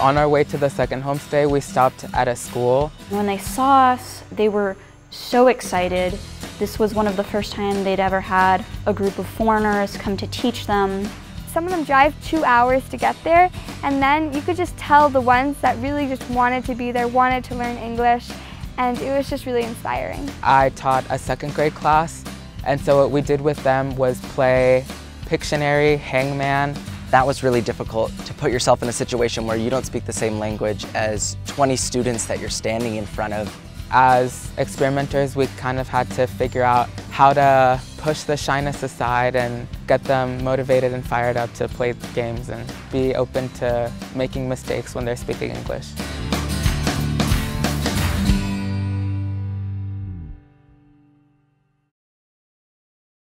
On our way to the second homestay, we stopped at a school. When they saw us, they were so excited. This was one of the first time they'd ever had a group of foreigners come to teach them. Some of them drive two hours to get there, and then you could just tell the ones that really just wanted to be there, wanted to learn English, and it was just really inspiring. I taught a second grade class, and so what we did with them was play Pictionary, Hangman. That was really difficult to put yourself in a situation where you don't speak the same language as 20 students that you're standing in front of. As experimenters, we kind of had to figure out how to push the shyness aside and get them motivated and fired up to play games and be open to making mistakes when they're speaking English.